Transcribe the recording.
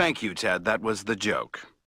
Thank you, Ted. That was the joke.